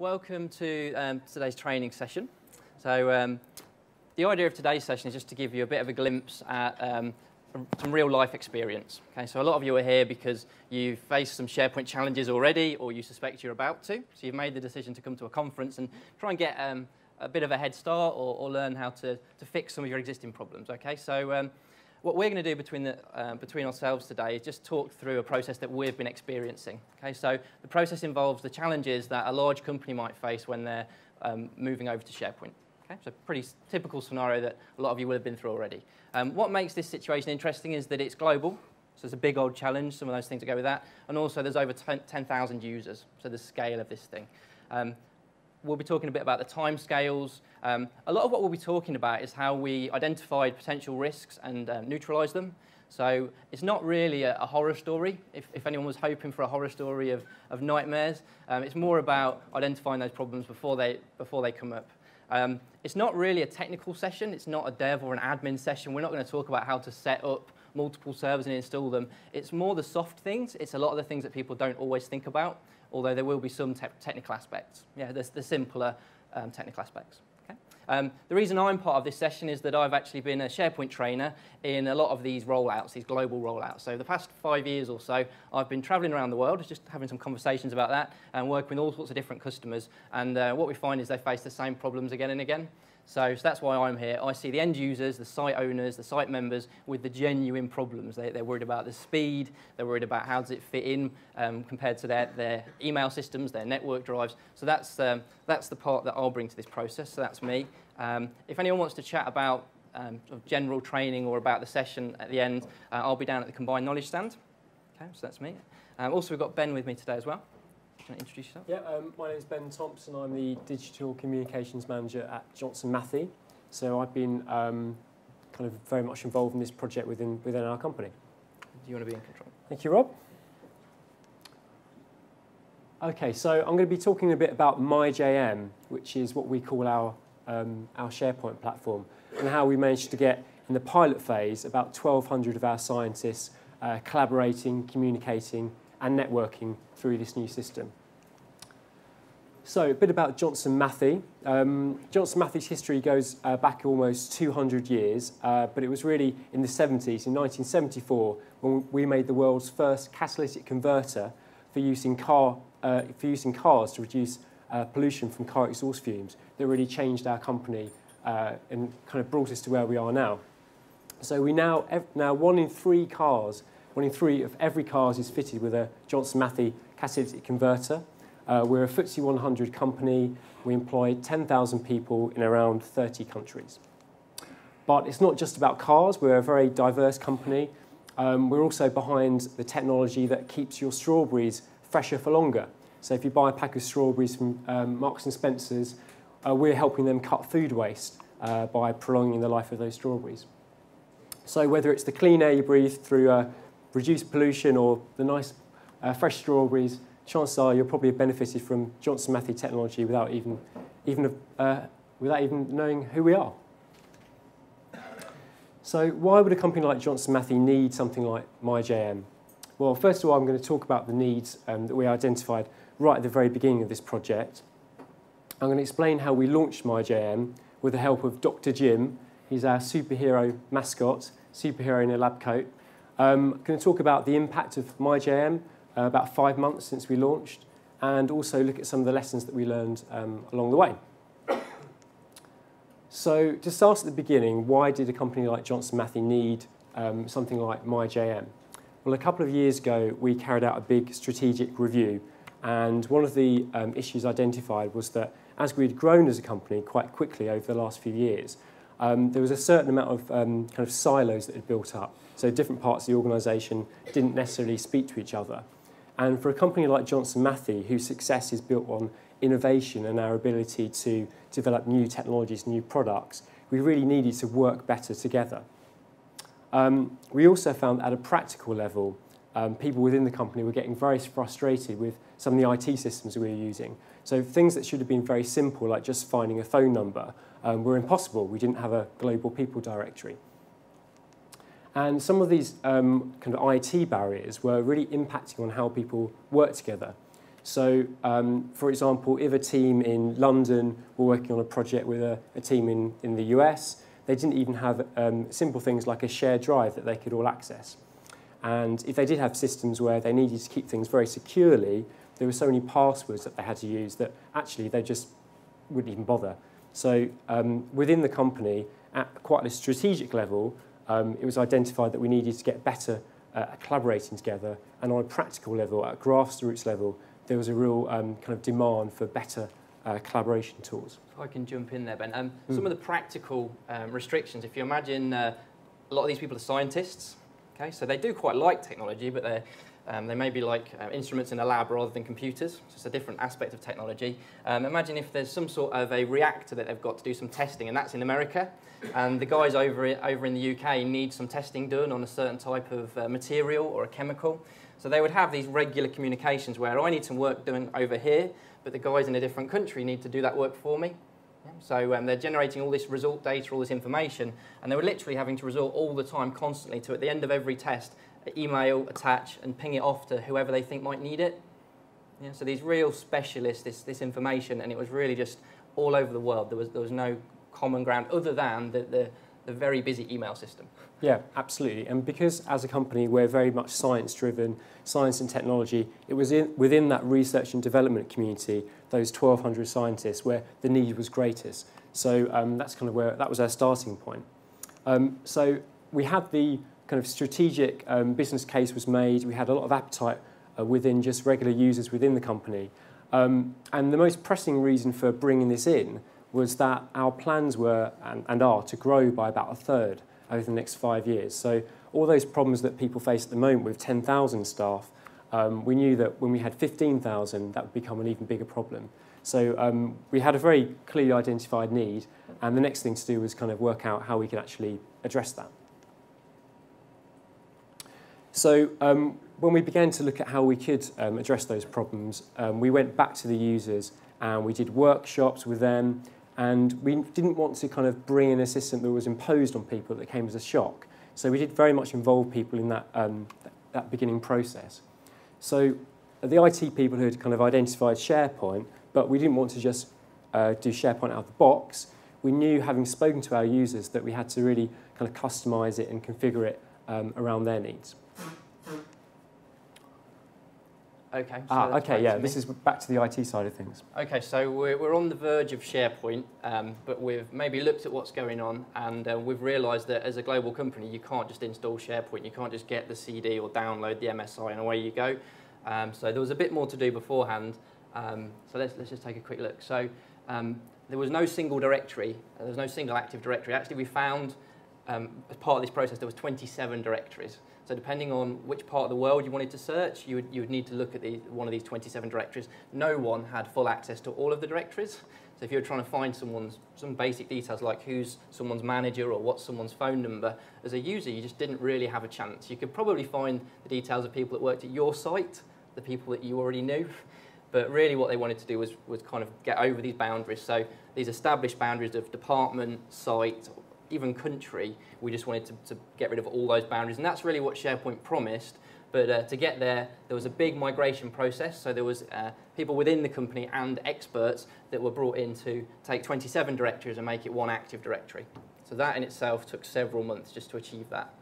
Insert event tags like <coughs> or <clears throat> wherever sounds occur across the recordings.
welcome to um, today's training session. So um, the idea of today's session is just to give you a bit of a glimpse at um, some real life experience. Okay, so a lot of you are here because you've faced some SharePoint challenges already or you suspect you're about to. So you've made the decision to come to a conference and try and get um, a bit of a head start or, or, learn how to, to fix some of your existing problems. Okay, so um, what we're going to do between, the, uh, between ourselves today is just talk through a process that we've been experiencing. Okay, so the process involves the challenges that a large company might face when they're um, moving over to SharePoint. Okay, so pretty typical scenario that a lot of you will have been through already. Um, what makes this situation interesting is that it's global, so it's a big old challenge, some of those things that go with that, and also there's over 10,000 users, so the scale of this thing. Um, we'll be talking a bit about the timescales. Um, a lot of what we'll be talking about is how we identified potential risks and neutralize them. So it's not really a, a horror story, if, if, anyone was hoping for a horror story of, of nightmares. Um, it's more about identifying those problems before they, before they come up. Um, it's not really a technical session. It's not a dev or an admin session. We're not going to talk about how to set up multiple servers and install them. It's more the soft things. It's a lot of the things that people don't always think about although there will be some te technical aspects. Yeah, the, the simpler um, technical aspects. Okay? Um, the reason I'm part of this session is that I've actually been a SharePoint trainer in a lot of these rollouts, these global rollouts. So the past five years or so, I've been traveling around the world, just having some conversations about that, and working with all sorts of different customers. And uh, what we find is they face the same problems again and again. So, so, that's why I'm here. I see the end users, the site owners, the site members with the genuine problems. They, are worried about the speed, they're worried about how does it fit in um, compared to their, their email systems, their network drives. So that's, um, that's the part that I'll bring to this process, so that's me. Um, if anyone wants to chat about um, general training or about the session at the end, uh, I'll be down at the Combined Knowledge stand. Okay, so that's me. Um, also, we've got Ben with me today as well introduce yourself? Yeah, um, my name is Ben Thompson. I'm the Digital Communications Manager at Johnson Matthey. So I've been um, kind of very much involved in this project within, within our company. Do you want to be in control? Thank you, Rob. Okay, so I'm going to be talking a bit about MyJM, which is what we call our, um, our SharePoint platform, and how we managed to get, in the pilot phase, about 1,200 of our scientists uh, collaborating, communicating, and networking through this new system. So a bit about Johnson Matthey. Um, Johnson Matthey's history goes uh, back almost 200 years, uh, but it was really in the 70s, in 1974, when we made the world's first catalytic converter for using, car, uh, for using cars to reduce uh, pollution from car exhaust fumes that really changed our company uh, and kind of brought us to where we are now. So we now, now one in three cars, one in three of every cars is fitted with a Johnson Matthey catalytic converter. Uh, we're a FTSE 100 company. We employ 10,000 people in around 30 countries. But it's not just about cars. We're a very diverse company. Um, we're also behind the technology that keeps your strawberries fresher for longer. So if you buy a pack of strawberries from um, Marks and Spencer's, uh, we're helping them cut food waste uh, by prolonging the life of those strawberries. So whether it's the clean air you breathe through uh, reduced pollution or the nice uh, fresh strawberries, chances are you'll probably have benefited from Johnson Matthey technology without even, even, uh, without even knowing who we are. So why would a company like Johnson Matthey need something like MyJM? Well, first of all, I'm going to talk about the needs um, that we identified right at the very beginning of this project. I'm going to explain how we launched MyJM with the help of Dr. Jim. He's our superhero mascot, superhero in a lab coat. Um, I'm going to talk about the impact of MyJM uh, about five months since we launched, and also look at some of the lessons that we learned um, along the way. <coughs> So to start at the beginning, why did a company like Johnson Matthey need um, something like MyJM? Well, a couple of years ago, we carried out a big strategic review, and one of the um, issues identified was that as we'd grown as a company quite quickly over the last few years, um, there was a certain amount of um, kind of silos that had built up. So different parts of the organisation didn't necessarily speak to each other. And for a company like Johnson Matthey, whose success is built on innovation and our ability to develop new technologies, new products, we really needed to work better together. Um, we also found at a practical level, um, people within the company were getting very frustrated with some of the IT systems we were using. So things that should have been very simple, like just finding a phone number, um, were impossible. We didn't have a global people directory. And some of these um, kind of IT barriers were really impacting on how people work together. So, um, for example, if a team in London were working on a project with a, a team in, in the US, they didn't even have um, simple things like a shared drive that they could all access. And if they did have systems where they needed to keep things very securely, there were so many passwords that they had to use that actually they just wouldn't even bother. So um, within the company, at quite a strategic level, um, it was identified that we needed to get better uh, collaborating together. And on a practical level, at grassroots level, there was a real um, kind of demand for better uh, collaboration tools. If I can jump in there, Ben. Um, mm. Some of the practical um, restrictions, if you imagine uh, a lot of these people are scientists, okay, so they do quite like technology, but they're um, they may be like uh, instruments in a lab rather than computers, so it's a different aspect of technology. Um, imagine if there's some sort of a reactor that they've got to do some testing, and that's in America, and the guys over, over in the UK need some testing done on a certain type of uh, material or a chemical. So they would have these regular communications where I need some work done over here, but the guys in a different country need to do that work for me. So um, they're generating all this result data, all this information, and they were literally having to resort all the time, constantly, to at the end of every test, email, attach, and ping it off to whoever they think might need it. Yeah, so these real specialists, this, this information, and it was really just all over the world. There was, there was no common ground other than the, the, the very busy email system. Yeah, absolutely. And because as a company we're very much science driven, science and technology, it was in, within that research and development community, those 1,200 scientists, where the need was greatest. So um, that's kind of where that was our starting point. Um, so we had the kind of strategic um, business case was made. We had a lot of appetite uh, within just regular users within the company. Um, and the most pressing reason for bringing this in was that our plans were and, and are to grow by about a third over the next five years. So all those problems that people face at the moment with 10,000 staff, um, we knew that when we had 15,000, that would become an even bigger problem. So um, we had a very clearly identified need, and the next thing to do was kind of work out how we could actually address that. So um, when we began to look at how we could um, address those problems, um, we went back to the users and we did workshops with them and we didn't want to kind of bring in a system that was imposed on people that came as a shock. So we did very much involve people in that, um, that beginning process. So the IT people who had kind of identified SharePoint, but we didn't want to just uh, do SharePoint out of the box. We knew, having spoken to our users, that we had to really kind of customize it and configure it um, around their needs. Okay. ah, okay, yeah, this is back to the IT side of things. Okay, so we're, we're on the verge of SharePoint, um, but we've maybe looked at what's going on and uh, we've realised that as a global company, you can't just install SharePoint, you can't just get the CD or download the MSI and away you go. Um, so there was a bit more to do beforehand. Um, so let's, let's just take a quick look. So um, there was no single directory, there was no single active directory. Actually, we found um, as part of this process, there was 27 directories. So depending on which part of the world you wanted to search, you would, you would need to look at the, one of these 27 directories. No one had full access to all of the directories. So if you're trying to find someone's some basic details like who's someone's manager or what's someone's phone number, as a user, you just didn't really have a chance. You could probably find the details of people that worked at your site, the people that you already knew. But really what they wanted to do was, was kind of get over these boundaries. So these established boundaries of department, site, even country, we just wanted to, to get rid of all those boundaries. And that's really what SharePoint promised. But uh, to get there, there was a big migration process. So there was uh, people within the company and experts that were brought in to take 27 directories and make it one active directory. So that in itself took several months just to achieve that.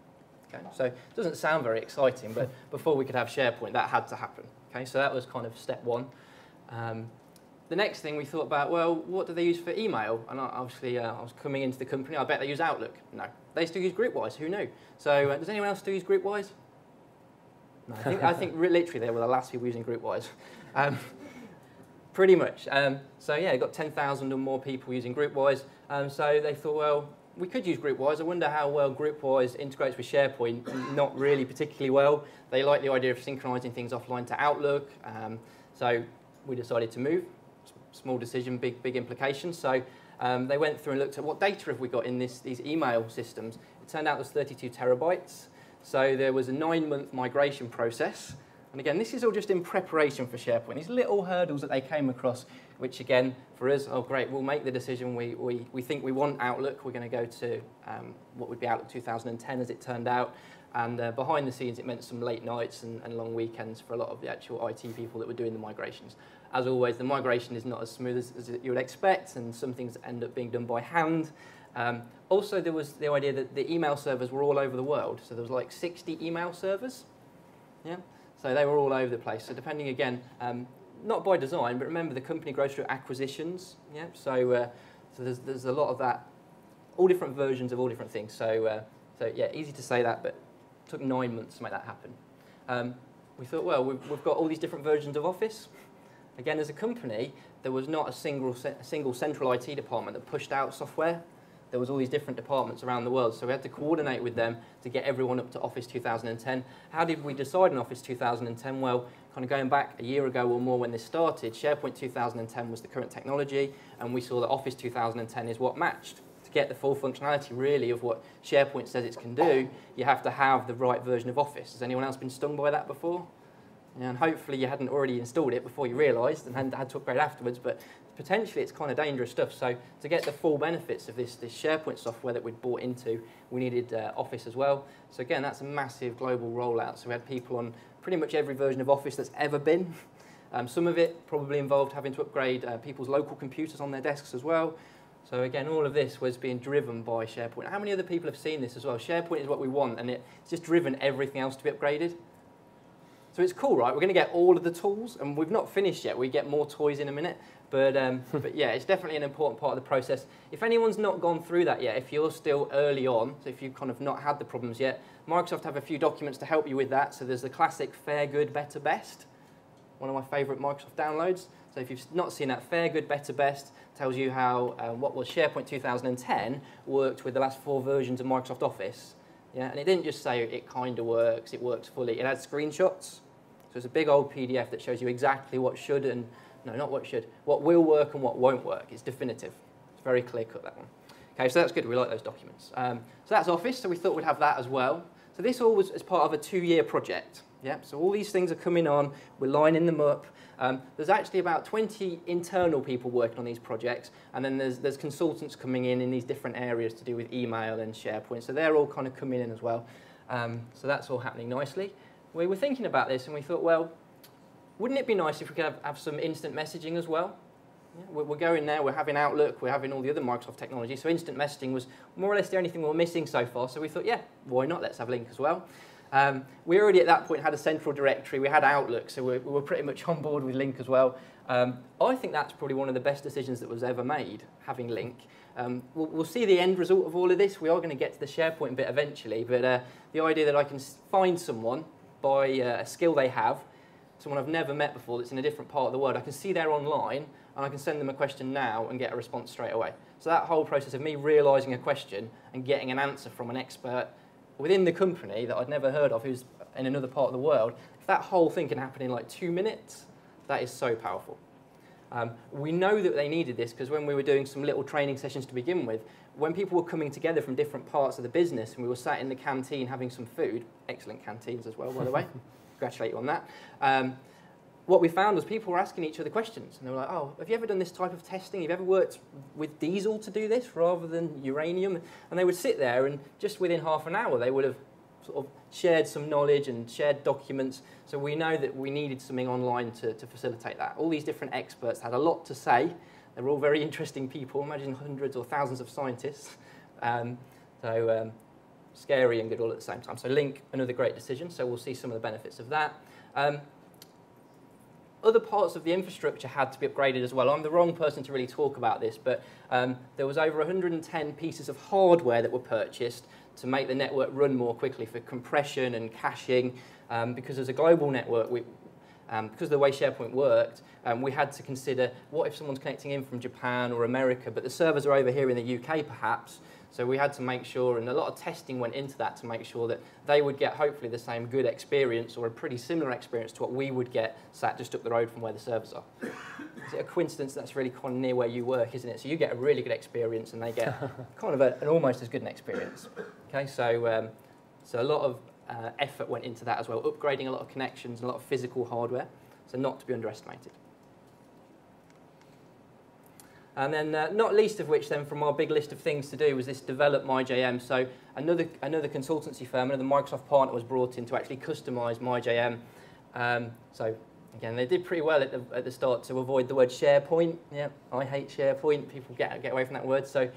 Okay, so it doesn't sound very exciting, but <laughs> before we could have SharePoint, that had to happen. Okay, so that was kind of step one. Um, the next thing we thought about, well, what do they use for email? And obviously, uh, I was coming into the company, I bet they use Outlook. No, they still use GroupWise, who knew? So uh, does anyone else still use GroupWise? No, I think, I think literally they were the last people using GroupWise. <laughs> Um, pretty much. Um, so yeah, got 10,000 or more people using GroupWise. Um, so they thought, well, we could use GroupWise. I wonder how well GroupWise integrates with SharePoint. <clears throat> Not really particularly well. They like the idea of synchronizing things offline to Outlook. Um, so we decided to move small decision, big, big implications. So um, they went through and looked at what data have we got in this, these email systems. It turned out was 32 terabytes. So there was a nine-month migration process. And again, this is all just in preparation for SharePoint. These little hurdles that they came across, which again, for us, oh great, we'll make the decision. We, we, we think we want Outlook. We're going to go to um, what would be Outlook 2010 as it turned out. And uh, behind the scenes, it meant some late nights and, and long weekends for a lot of the actual IT people that were doing the migrations. As always, the migration is not as smooth as, as you would expect, and some things end up being done by hand. Um, also, there was the idea that the email servers were all over the world. So there was like 60 email servers. Yeah. So they were all over the place. So depending again, um, not by design, but remember the company grows through acquisitions. Yeah. So uh, so there's there's a lot of that, all different versions of all different things. So uh, so yeah, easy to say that, but took nine months to make that happen. Um, we thought, well, we've, we've got all these different versions of Office. Again, as a company, there was not a single, a single central IT department that pushed out software there was all these different departments around the world. So we had to coordinate with them to get everyone up to Office 2010. How did we decide on Office 2010? Well, kind of going back a year ago or more when this started, SharePoint 2010 was the current technology, and we saw that Office 2010 is what matched. To get the full functionality, really, of what SharePoint says it can do, you have to have the right version of Office. Has anyone else been stung by that before? And hopefully you hadn't already installed it before you realised and had, had to upgrade afterwards, but potentially it's kind of dangerous stuff. So to get the full benefits of this, this SharePoint software that we'd bought into, we needed uh, Office as well. So again, that's a massive global rollout. So we had people on pretty much every version of Office that's ever been. <laughs> Um, some of it probably involved having to upgrade uh, people's local computers on their desks as well. So again, all of this was being driven by SharePoint. How many other people have seen this as well? SharePoint is what we want, and it's just driven everything else to be upgraded. So it's cool, right? We're going to get all of the tools, and we've not finished yet. We get more toys in a minute. But, um, <laughs> but yeah, it's definitely an important part of the process. If anyone's not gone through that yet, if you're still early on, so if you've kind of not had the problems yet, Microsoft have a few documents to help you with that. So there's the classic Fair, Good, Better, Best, one of my favorite Microsoft downloads. So if you've not seen that, Fair, Good, Better, Best tells you how uh, what was SharePoint 2010 worked with the last four versions of Microsoft Office. Yeah, and it didn't just say it kind of works, it works fully. It had screenshots. It's a big old PDF that shows you exactly what should and no, not what should. What will work and what won't work. It's definitive. It's very clear cut, that one. Okay, so that's good. We like those documents. Um, so that's Office, so we thought we'd have that as well. So this all was as part of a two-year project. Yeah, so all these things are coming on. We're lining them up. Um, there's actually about 20 internal people working on these projects, and then there's, there's consultants coming in in these different areas to do with email and SharePoint. So they're all kind of coming in as well. Um, so that's all happening nicely. We were thinking about this, and we thought, well, wouldn't it be nice if we could have, have some instant messaging as well? Yeah, we're, going there, we're having Outlook, we're having all the other Microsoft technology, so instant messaging was more or less the only thing we were missing so far, so we thought, yeah, why not, let's have Lync as well. Um, we already at that point had a central directory, we had Outlook, so we, we were pretty much <laughs> on board with Lync as well. Um, I think that's probably one of the best decisions that was ever made, having Lync. Um, we'll, we'll, see the end result of all of this. We are going to get to the SharePoint bit eventually, but uh, the idea that I can find someone by uh, a skill they have someone I've never met before that's in a different part of the world, I can see they're online and I can send them a question now and get a response straight away. So that whole process of me realising a question and getting an answer from an expert within the company that I'd never heard of who's in another part of the world, if that whole thing can happen in like two minutes, that is so powerful. Um, we know that they needed this because when we were doing some little training sessions to begin with, when people were coming together from different parts of the business and we were sat in the canteen having some food, excellent canteens as well, by the way, <laughs> congratulate you on that. Um, what we found was people were asking each other questions. And they were like, oh, have you ever done this type of testing? Have you ever worked with diesel to do this rather than uranium? And they would sit there and just within half an hour, they would have sort of shared some knowledge and shared documents. So we know that we needed something online to, to facilitate that. All these different experts had a lot to say. They were all very interesting people. Imagine hundreds or thousands of scientists. Um, so um, scary and good all at the same time. So Lync, another great decision. So we'll see some of the benefits of that. Um, other parts of the infrastructure had to be upgraded as well. I'm the wrong person to really talk about this, but um, there was over 110 pieces of hardware that were purchased to make the network run more quickly for compression and caching. Um, because as a global network, we, um, because of the way SharePoint worked, um, we had to consider what if someone's connecting in from Japan or America, but the servers are over here in the UK perhaps, so we had to make sure, and a lot of testing went into that to make sure that they would get hopefully the same good experience or a pretty similar experience to what we would get sat just up the road from where the servers are. Is it a coincidence that's really kind of near where you work, isn't it? So you get a really good experience and they get <laughs> kind of a, an almost as good an experience. Okay, so, um, so a lot of uh, effort went into that as well, upgrading a lot of connections a lot of physical hardware, so not to be underestimated. And then, uh, not least of which, then from our big list of things to do was this develop MyJM. So another another consultancy firm, another Microsoft partner was brought in to actually customize MyJM. Um, so again, they did pretty well at the, at the start to avoid the word SharePoint. Yeah, I hate SharePoint. People get get away from that word. So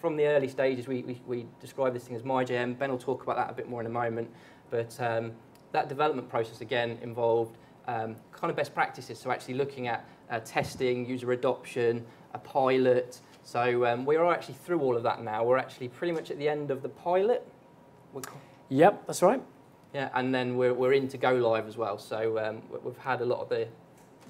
from the early stages, we, we, we describe this thing as MyJM. Ben will talk about that a bit more in a moment. But um, that development process, again, involved um, kind of best practices. So actually looking at uh, testing, user adoption, a pilot. So um, we are actually through all of that now. We're actually pretty much at the end of the pilot. Yep, that's right. Yeah, and then we're, we're into go live as well. So um, we've had a lot of the,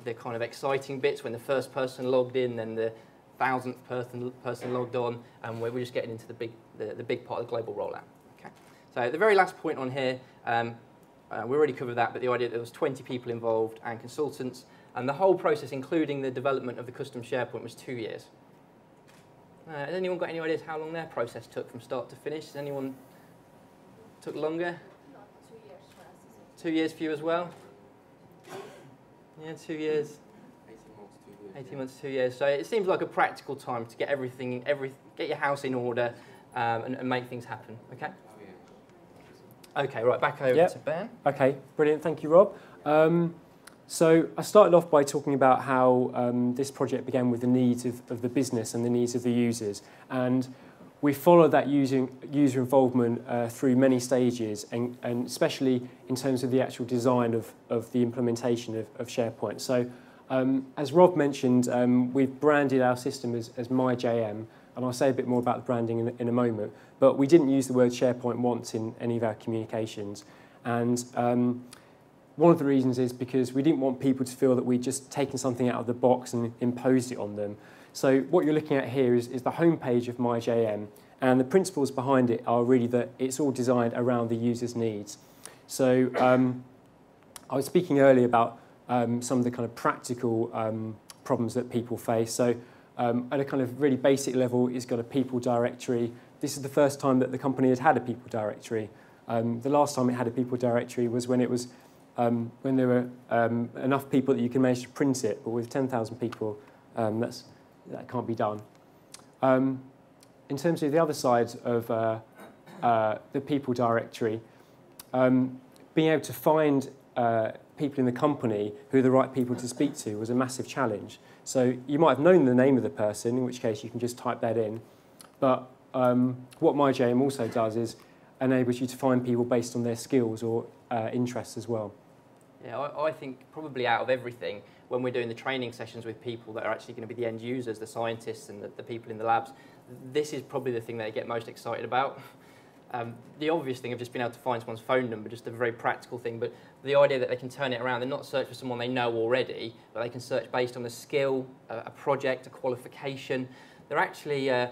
the kind of exciting bits when the first person logged in, then the thousandth person, person logged on, and we're, we're just getting into the big, the, the big part of the global rollout. Okay. So the very last point on here, um, uh, we already covered that, but the idea that there was 20 people involved and consultants, and the whole process, including the development of the custom SharePoint, was two years. Uh, has anyone got any ideas how long their process took from start to finish? Has anyone took longer? two years for us. Two years for you as well? Yeah, two years. 18 months, two years. So it seems like a practical time to get everything, every, get your house in order um, and, and, make things happen. Okay? Okay, right, back over yep. to Ben. Okay, brilliant. Thank you, Rob. Um, so I started off by talking about how um, this project began with the needs of, of, the business and the needs of the users. And we followed that user, user involvement uh, through many stages, and, and especially in terms of the actual design of, of the implementation of, of SharePoint. So um, as Rob mentioned, um, we've branded our system as, as MyJM, and I'll say a bit more about the branding in, in a moment, but we didn't use the word SharePoint once in any of our communications. And um, one of the reasons is because we didn't want people to feel that we'd just taken something out of the box and imposed it on them. So what you're looking at here is, is the homepage of MyJM, and the principles behind it are really that it's all designed around the user's needs. So um, I was speaking earlier about um, some of the kind of practical um, problems that people face. So um, at a kind of really basic level, it's got a people directory. This is the first time that the company had had a people directory. Um, the last time it had a people directory was when it was um, when there were um, enough people that you can manage to print it, but with 10,000 people, that's, that can't be done. In terms of the other side of uh, uh, the people directory, being able to find uh, people in the company who are the right people to speak to was a massive challenge. So you might have known the name of the person, in which case you can just type that in. But um, what MyJM also does is enables you to find people based on their skills or uh, interests as well. Yeah, I, I think probably out of everything, when we're doing the training sessions with people that are actually going to be the end users, the scientists and the, the people in the labs, this is probably the thing they get most excited about. Um, the obvious thing of just being able to find someone's phone number, just a very practical thing, but the idea that they can turn it around, they're not search for someone they know already, but they can search based on a skill, a, a project, a qualification. They're actually uh,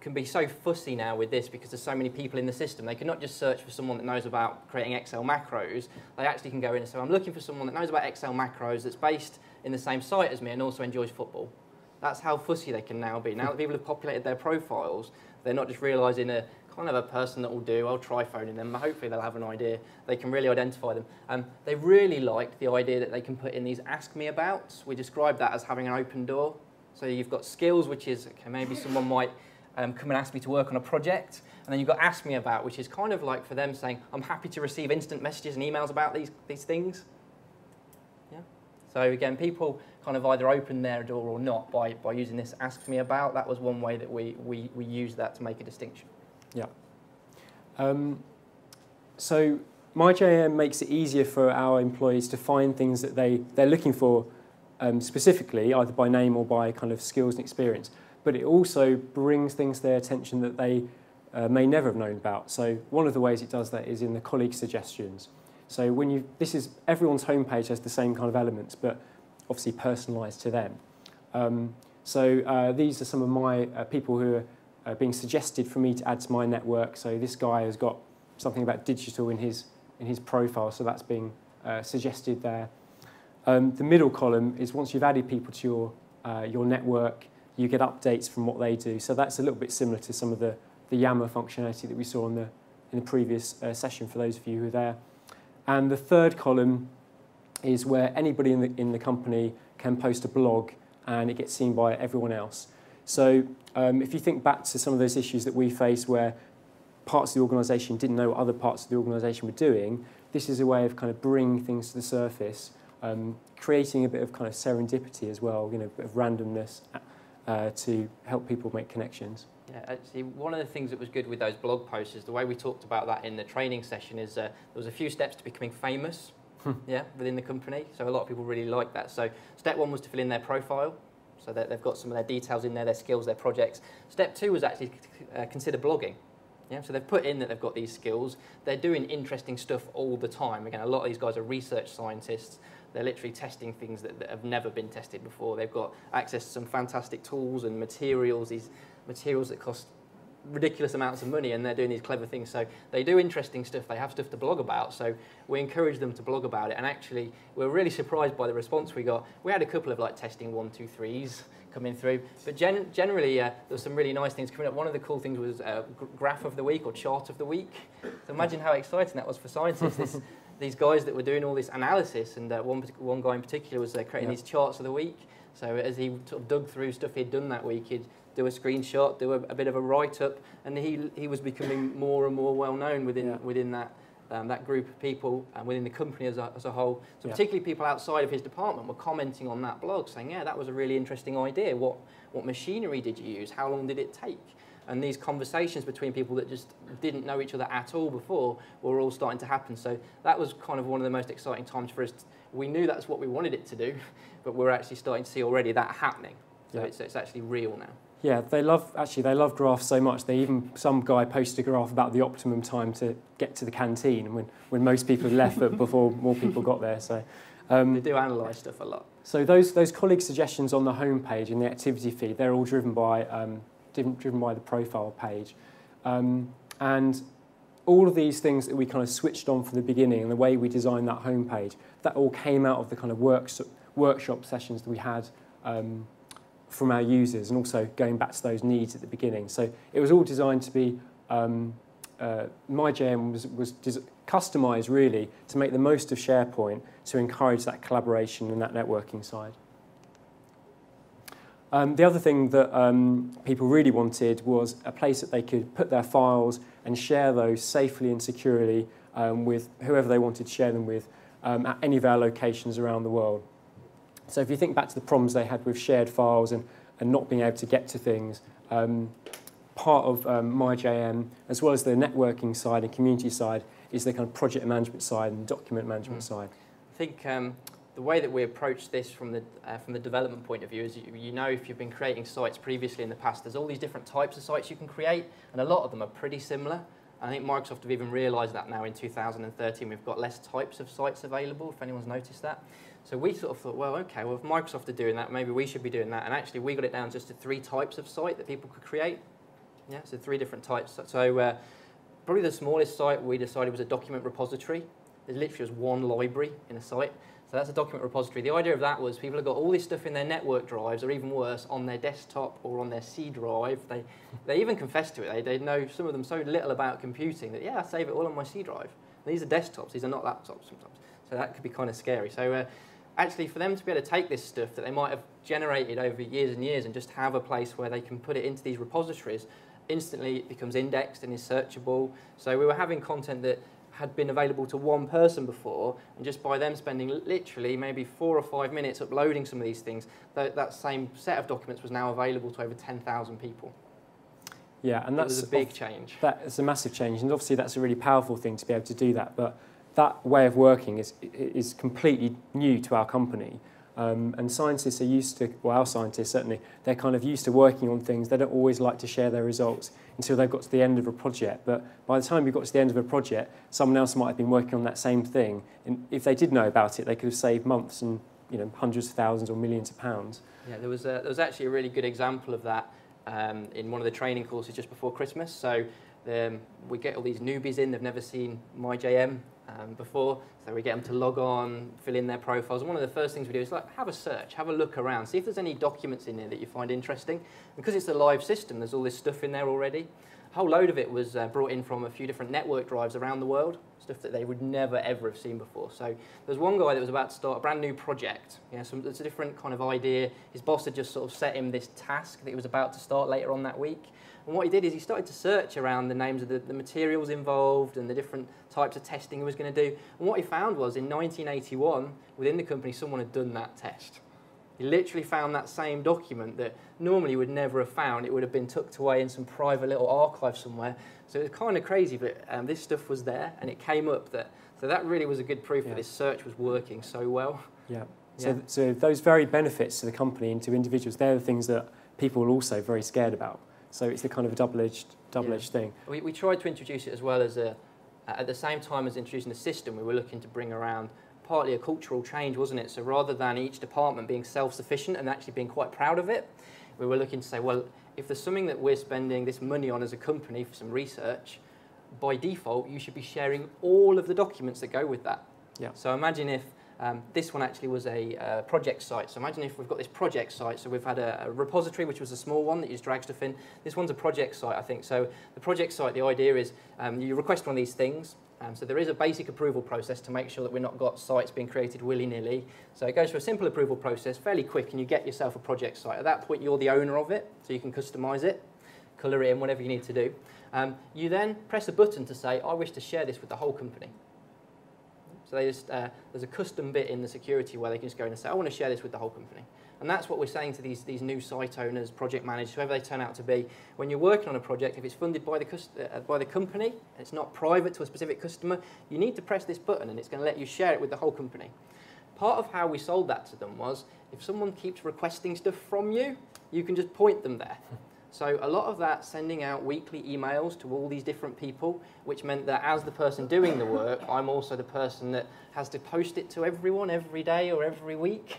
can be so fussy now with this because there's so many people in the system. They can not just search for someone that knows about creating Excel macros, they actually can go in and say, I'm looking for someone that knows about Excel macros that's based in the same site as me and also enjoys football. That's how fussy they can now be. Now that people have populated their profiles, they're not just realising a kind of a person that will do. I'll try phoning them. But hopefully they'll have an idea. They can really identify them. Um, they really liked the idea that they can put in these ask me abouts. We describe that as having an open door. So you've got skills, which is, okay, maybe someone might um, come and ask me to work on a project. And then you've got ask me about, which is kind of like for them saying, I'm happy to receive instant messages and emails about these, these things. Yeah. So again, people kind of either open their door or not by, by using this ask me about. That was one way that we, we, we use that to make a distinction. Yeah. Um, so MyJM makes it easier for our employees to find things that they, they're looking for um, specifically, either by name or by kind of skills and experience. But it also brings things to their attention that they uh, may never have known about. So one of the ways it does that is in the colleague suggestions. So when you, this is, everyone's homepage has the same kind of elements, but obviously personalised to them. Um, so uh, these are some of my uh, people who are uh, being suggested for me to add to my network. So this guy has got something about digital in his, in his profile, so that's being uh, suggested there. Um, the middle column is once you've added people to your, uh, your network, you get updates from what they do. So that's a little bit similar to some of the, the Yammer functionality that we saw in the, in the previous uh, session for those of you who are there. And the third column is where anybody in the, in the company can post a blog and it gets seen by everyone else. So um, if you think back to some of those issues that we faced where parts of the organisation didn't know what other parts of the organisation were doing, this is a way of kind of bringing things to the surface, um, creating a bit of kind of serendipity as well, you know, a bit of randomness uh, to help people make connections. Yeah, actually, one of the things that was good with those blog posts is the way we talked about that in the training session is uh, there was a few steps to becoming famous, Hmm. yeah, within the company. So a lot of people really like that. So step one was to fill in their profile, so that they've got some of their details in there, their skills, their projects. Step two was actually uh, consider blogging. Yeah, so they've put in that they've got these skills. They're doing interesting stuff all the time. Again, a lot of these guys are research scientists. They're literally testing things that, that have never been tested before. They've got access to some fantastic tools and materials, these materials that cost ridiculous amounts of money and they're doing these clever things. So they do interesting stuff. They have stuff to blog about. So we encourage them to blog about it. And actually, we're really surprised by the response we got. We had a couple of like testing one, two, threes coming through. But gen generally, uh, there were some really nice things coming up. One of the cool things was uh, graph of the week or chart of the week. So imagine how exciting that was for scientists. This, <laughs> these guys that were doing all this analysis, and uh, one, one guy in particular was uh, creating Yeah. these charts of the week. So as he sort of dug through stuff he'd done that week, he'd do a screenshot, do a, a bit of a write-up, and he, he was becoming more and more well-known within, Yeah. within that, um, that group of people and within the company as a, as a whole. So Yeah. particularly people outside of his department were commenting on that blog, saying, yeah, that was a really interesting idea. What, what machinery did you use? How long did it take? And these conversations between people that just didn't know each other at all before were all starting to happen. So that was kind of one of the most exciting times for us. We knew that's what we wanted it to do, <laughs> but we're actually starting to see already that happening. So Yeah. it's, it's actually real now. Yeah, they love actually they love graphs so much. They even some guy posted a graph about the optimum time to get to the canteen when, when most people left, but before more people got there. So, They um, do analyse stuff a lot. so those those colleague suggestions on the homepage and the activity feed, they're all driven by um, driven, driven by the profile page, um, and all of these things that we kind of switched on from the beginning and the way we designed that homepage, that all came out of the kind of works, workshop sessions that we had. From our users and also going back to those needs at the beginning. So it was all designed to be, um, uh, was, was customized really to make the most of SharePoint to encourage that collaboration and that networking side. Um, the other thing that um, people really wanted was a place that they could put their files and share those safely and securely um, with whoever they wanted to share them with um, at any of our locations around the world. So if you think back to the problems they had with shared files and, and not being able to get to things, um, part of um, MyJM, as well as the networking side and community side, is the kind of project management side and document management Mm. side. I think um, the way that we approach this from the, uh, from the development point of view is you, you know if you've been creating sites previously in the past, there's all these different types of sites you can create, and a lot of them are pretty similar. I think Microsoft have even realised that now in 2013 we've got less types of sites available, if anyone's noticed that. So we sort of thought, well, okay, well, if Microsoft are doing that, maybe we should be doing that. And actually, we got it down just to three types of site that people could create. Yeah, so three different types. So uh, probably the smallest site we decided was a document repository. There's literally just one library in a site. So that's a document repository. The idea of that was people have got all this stuff in their network drives, or even worse, on their desktop or on their C drive. They, they even confess to it. They, they know some of them so little about computing that, yeah, I save it all on my C drive. These are desktops. These are not laptops sometimes. So that could be kind of scary. So uh, actually, for them to be able to take this stuff that they might have generated over years and years and just have a place where they can put it into these repositories, instantly it becomes indexed and is searchable. So we were having content that had been available to one person before, and just by them spending literally maybe four or five minutes uploading some of these things, that, that same set of documents was now available to over 10,000 people. Yeah, and that's a big change. That is a massive change, and obviously that's a really powerful thing to be able to do that. But that way of working is is completely new to our company, um, and scientists are used to. Well, our scientists certainly they're kind of used to working on things. They don't always like to share their results until they've got to the end of a project. But by the time you've got to the end of a project, someone else might have been working on that same thing, and if they did know about it, they could have saved months and you know hundreds of thousands or millions of pounds. Yeah, there was, a, there was actually a really good example of that um, in one of the training courses just before Christmas. So um, we get all these newbies in, they've never seen MyJM um, before, so we get them to log on, fill in their profiles. And one of the first things we do is like have a search, have a look around, see if there's any documents in there that you find interesting. Because it's a live system, there's all this stuff in there already. A whole load of it was uh, brought in from a few different network drives around the world, stuff that they would never ever have seen before. So there was one guy that was about to start a brand new project. Some, it's a different kind of idea. His boss had just sort of set him this task that he was about to start later on that week. And what he did is he started to search around the names of the, the materials involved and the different types of testing he was going to do. And what he found was in 1981, within the company, someone had done that test. He literally found that same document that normally you would never have found. It would have been tucked away in some private little archive somewhere. So it was kind of crazy, but um, this stuff was there and it came up that. So that really was a good proof Yeah. that this search was working so well. Yeah. So, Yeah. so those very benefits to the company and to individuals, they're the things that people are also very scared about. So it's the kind of a double-edged, double-edged thing. We, we tried to introduce it as well as a, at the same time as introducing the system, we were looking to bring around partly a cultural change, wasn't it? So rather than each department being self-sufficient and actually being quite proud of it, we were looking to say, well, if there's something that we're spending this money on as a company for some research, by default, you should be sharing all of the documents that go with that. Yeah. So imagine if um, this one actually was a uh, project site. So imagine if we've got this project site. So we've had a, a repository, which was a small one that you drag stuff in. This one's a project site, I think. So the project site, the idea is um, you request one of these things. Um, so there is a basic approval process to make sure that we're not got sites being created willy-nilly. So it goes through a simple approval process, fairly quick, and you get yourself a project site. At that point, you're the owner of it, so you can customize it, colour it in, whatever you need to do. Um, you then press a button to say, I wish to share this with the whole company. So they just, uh, there's a custom bit in the security where they can just go in and say, I want to share this with the whole company. And that's what we're saying to these, these new site owners, project managers, whoever they turn out to be. When you're working on a project, if it's funded by the, uh, by the company, it's not private to a specific customer, you need to press this button and it's going to let you share it with the whole company. Part of how we sold that to them was if someone keeps requesting stuff from you, you can just point them there. So a lot of that sending out weekly emails to all these different people, which meant that as the person doing the work, I'm also the person that has to post it to everyone every day or every week,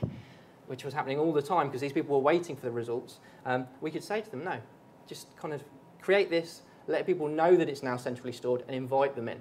which was happening all the time because these people were waiting for the results. Um, we could say to them, no, just kind of create this, let people know that it's now centrally stored and invite them in.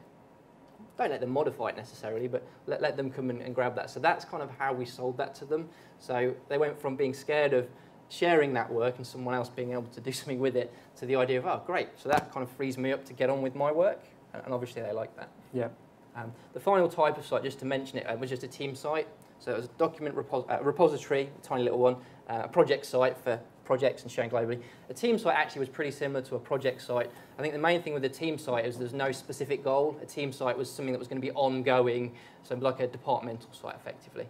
Don't let them modify it necessarily, but let, let them come and, and grab that. So that's kind of how we sold that to them. So they went from being scared of sharing that work and someone else being able to do <laughs> something with it to the idea of, oh, great, so that kind of frees me up to get on with my work. And obviously they like that. Yeah. Um, the final type of site, just to mention it, uh, was just a team site. So it was a document repo- uh, repository, a tiny little one, uh, a project site for projects and sharing globally. A team site actually was pretty similar to a project site. I think the main thing with a team site is there's no specific goal. A team site was something that was going to be ongoing, so like a departmental site effectively.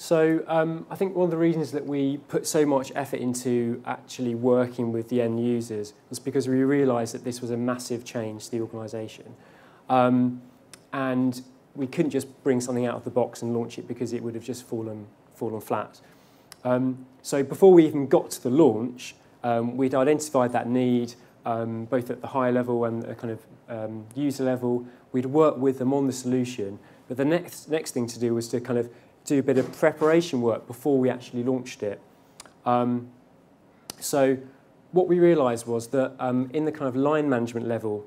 So um, I think one of the reasons that we put so much effort into actually working with the end users was because we realised that this was a massive change to the organisation. Um, and we couldn't just bring something out of the box and launch it because it would have just fallen, fallen flat. Um, so before we even got to the launch, um, we'd identified that need um, both at the high level and the kind of um, user level. We'd worked with them on the solution. But the next, next thing to do was to kind of do a bit of preparation work before we actually launched it. Um, so what we realised was that um, in the kind of line management level,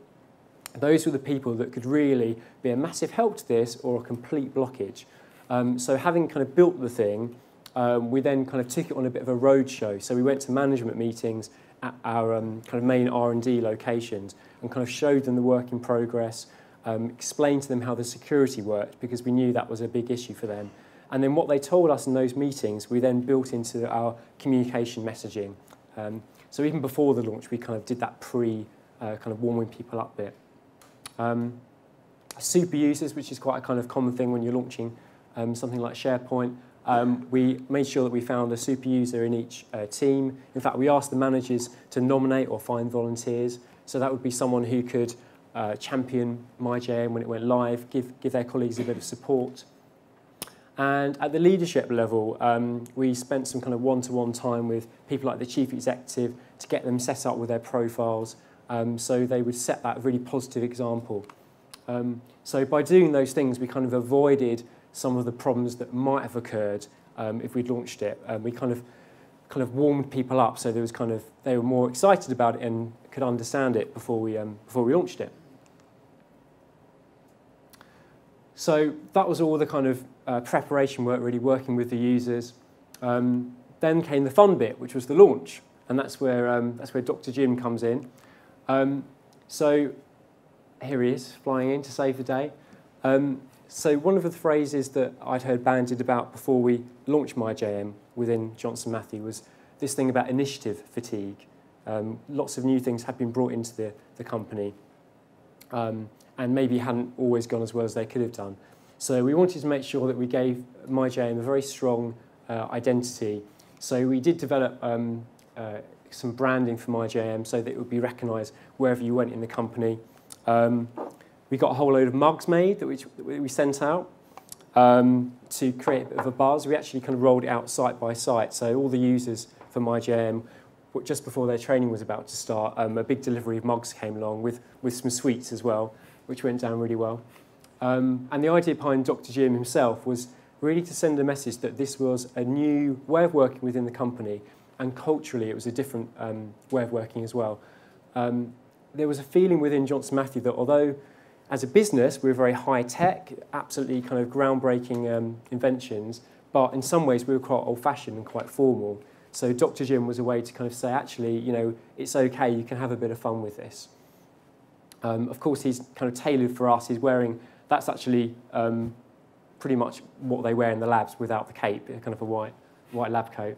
those were the people that could really be a massive help to this or a complete blockage. Um, so having kind of built the thing, um, we then kind of took it on a bit of a roadshow. So we went to management meetings at our um, kind of main R&D locations and kind of showed them the work in progress, um, explained to them how the security worked because we knew that was a big issue for them. And then what they told us in those meetings, we then built into our communication messaging. Um, so even before the launch, we kind of did that pre, uh, kind of warming people up bit. Um, super users, which is quite a kind of common thing when you're launching um, something like SharePoint. Um, we made sure that we found a super user in each uh, team. In fact, we asked the managers to nominate or find volunteers. So that would be someone who could uh, champion MyJM when it went live, give, give their colleagues a bit of support. And at the leadership level, um, we spent some kind of one-to-one time with people like the chief executive to get them set up with their profiles um, so they would set that really positive example. Um, so by doing those things, we kind of avoided some of the problems that might have occurred um, if we'd launched it. We kind of kind of warmed people up so there was kind of they were more excited about it and could understand it before we um, before we launched it. So that was all the kind of uh, preparation work, really working with the users. Um, then came the fun bit, which was the launch. and that's where, um, that's where Dr. Jim comes in. Um, so here he is, flying in to save the day. Um, so one of the phrases that I'd heard bandied about before we launched MyJM within Johnson Matthey was this thing about initiative fatigue. Um, lots of new things had been brought into the, the company um, and maybe hadn't always gone as well as they could have done. So we wanted to make sure that we gave MyJM a very strong uh, identity. So we did develop um, uh, some branding for MyJM so that it would be recognised wherever you went in the company. Um, we got a whole load of mugs made that we, that we sent out um, to create a bit of a buzz. We actually kind of rolled it out site by site. So all the users for MyJM, just before their training was about to start, um, a big delivery of mugs came along with, with some sweets as well, which went down really well. Um, and the idea behind Dr. Jim himself was really to send a message that this was a new way of working within the company, and culturally it was a different um, way of working as well. Um, there was a feeling within Johnson Matthey that although as a business we were very high tech, absolutely kind of groundbreaking um, inventions, but in some ways we were quite old fashioned and quite formal. So Dr. Jim was a way to kind of say, actually, you know, it's okay, you can have a bit of fun with this. Um, of course, he's kind of tailored for us. He's wearing, that's actually um, pretty much what they wear in the labs without the cape, kind of a white, white lab coat.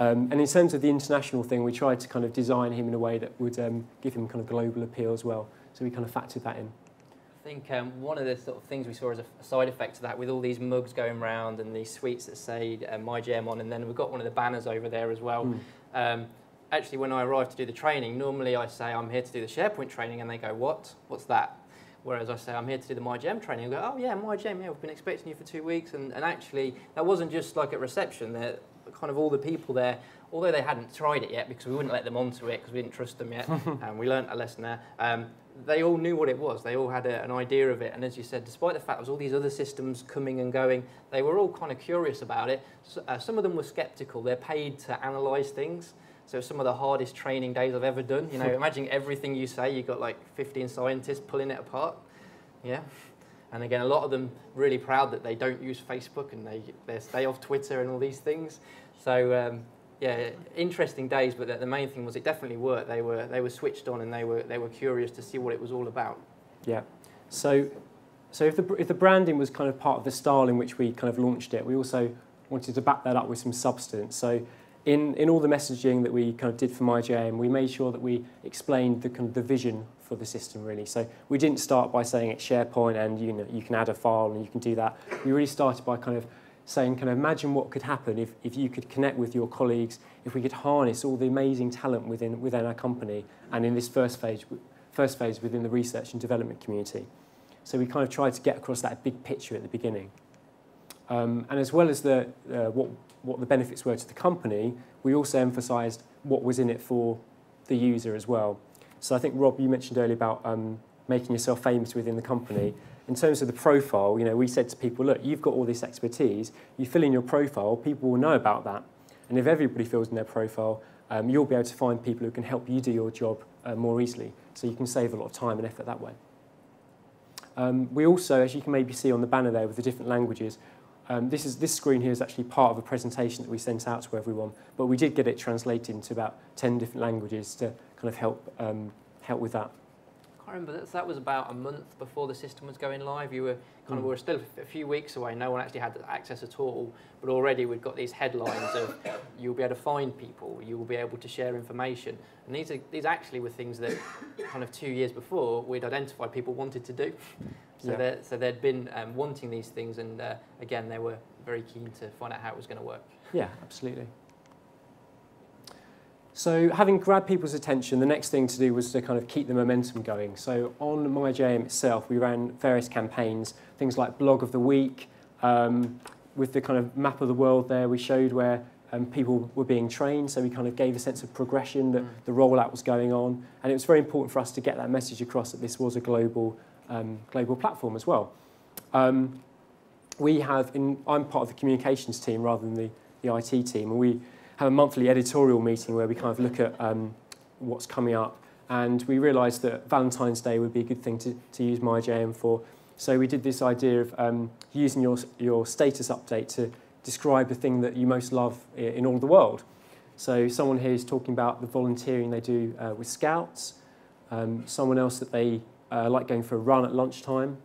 Um, and in terms of the international thing, we tried to kind of design him in a way that would um, give him kind of global appeal as well. So we kind of factored that in. I think um, one of the sort of things we saw as a side effect to that, with all these mugs going around and these sweets that say uh, MyJM on, and then we've got one of the banners over there as well. Mm. actually, when I arrived to do the training, normally I say I'm here to do the SharePoint training, and they go, "What? What's that?" Whereas I say I'm here to do the MyJM training, and go, "Oh yeah, MyJM, yeah, we've been expecting you for two weeks," and, and actually that wasn't just like at reception. That kind of all the people there, although they hadn't tried it yet because we wouldn't let them onto it because we didn't trust them yet, <laughs> and we learnt a lesson there. Um, they all knew what it was. They all had a, an idea of it. And as you said, despite the fact there was all these other systems coming and going, they were all kind of curious about it. So, uh, some of them were skeptical. They're paid to analyze things. So some of the hardest training days I've ever done. You know, <laughs> imagine everything you say. You've got like 15 scientists pulling it apart. Yeah. And again, a lot of them really proud that they don't use Facebook and they, they stay off Twitter and all these things. So um, yeah, interesting days, but the, the main thing was it definitely worked. They were, they were switched on and they were, they were curious to see what it was all about. Yeah. So, so if, the, if the branding was kind of part of the style in which we kind of launched it, we also wanted to back that up with some substance. So in, in all the messaging that we kind of did for MyJM, we made sure that we explained the, kind of the vision for the system really. So we didn't start by saying it's SharePoint and you know you can add a file and you can do that. We really started by kind of saying, kind of imagine what could happen if, if you could connect with your colleagues, if we could harness all the amazing talent within, within our company and in this first phase, first phase within the research and development community. So we kind of tried to get across that big picture at the beginning. Um, and as well as the, uh, what, what the benefits were to the company, we also emphasised what was in it for the user as well. So I think, Rob, you mentioned earlier about um, making yourself famous within the company in terms of the profile, you know, we said to people, look, you've got all this expertise, you fill in your profile, people will know about that. And if everybody fills in their profile, um, you'll be able to find people who can help you do your job uh, more easily. So you can save a lot of time and effort that way. Um, we also, as you can maybe see on the banner there with the different languages, um, this, is, this screen here is actually part of a presentation that we sent out to everyone, but we did get it translated into about 10 different languages to kind of help, um, help with that I remember that that was about a month before the system was going live. You were kind of mm. we were still a few weeks away. No one actually had access at all, but already we've got these headlines of <coughs> you'll be able to find people, you will be able to share information, and these are these actually were things that kind of two years before we'd identified people wanted to do. So yeah. so they'd been um, wanting these things, and uh, again they were very keen to find out how it was going to work. Yeah, absolutely. So having grabbed people's attention, the next thing to do was to kind of keep the momentum going. So on MyJM itself, we ran various campaigns, things like Blog of the Week, um, with the kind of map of the world there, we showed where um, people were being trained, so we kind of gave a sense of progression that mm. the rollout was going on. And it was very important for us to get that message across that this was a global, um, global platform as well. Um, we have, in, I'm part of the communications team rather than the, the IT team, and we have a monthly editorial meeting where we kind of look at um, what's coming up. And we realised that Valentine's Day would be a good thing to, to use MyJM for. So we did this idea of um, using your, your status update to describe the thing that you most love in all the world. So someone here is talking about the volunteering they do uh, with Scouts. Um, someone else that they uh, like going for a run at lunchtime.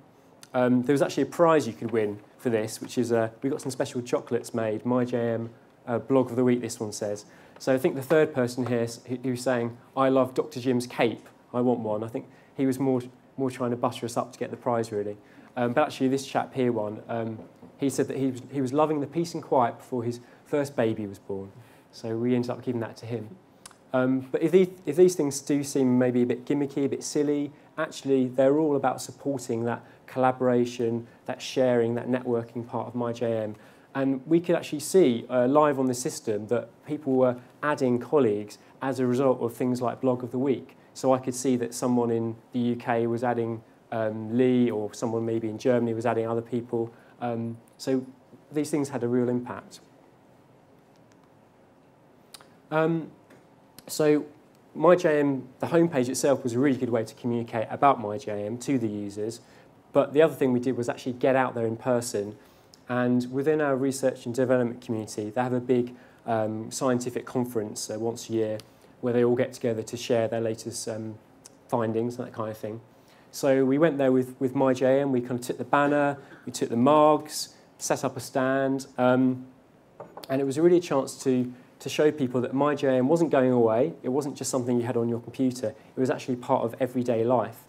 Um, there was actually a prize you could win for this, which is uh, we got some special chocolates made. MyJM uh, blog of the week. This one says. So I think the third person here who's saying, "I love Dr. Jim's cape. I want one." I think he was more more trying to butter us up to get the prize really. Um, but actually, this chap here one, um, he said that he was, he was loving the peace and quiet before his first baby was born. So we ended up giving that to him. Um, but if these, if these things do seem maybe a bit gimmicky, a bit silly, actually they're all about supporting that collaboration, that sharing, that networking part of MyJM. And we could actually see uh, live on the system that people were adding colleagues as a result of things like Blog of the Week. So I could see that someone in the UK was adding um, Lee, or someone maybe in Germany was adding other people. Um, so these things had a real impact. Um, so MyJM, the homepage itself was a really good way to communicate about MyJM to the users. But the other thing we did was actually get out there in person. And within our research and development community, they have a big um, scientific conference uh, once a year where they all get together to share their latest um, findings, and that kind of thing. So we went there with, with MyJM, we kind of took the banner, we took the margs, set up a stand, um, and it was really a chance to, to show people that MyJM wasn't going away, it wasn't just something you had on your computer, it was actually part of everyday life.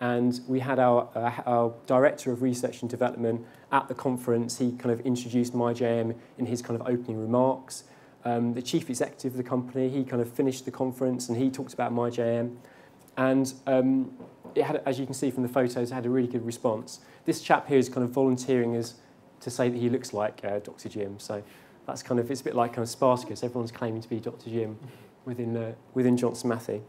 And we had our, uh, our director of research and development at the conference, he kind of introduced MyJM in his kind of opening remarks. Um, the chief executive of the company, he kind of finished the conference and he talked about MyJM. And um, it had, as you can see from the photos, it had a really good response. This chap here is kind of volunteering as to say that he looks like uh, Dr. Jim. So that's kind of, it's a bit like kind of Spartacus. Everyone's claiming to be Dr. Jim within, uh, within Johnson Matthey.